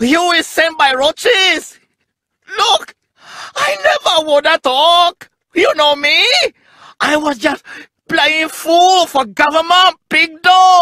You is sent by roaches. Look, I never wanna talk. You know me? I was just playing fool for government, big dog.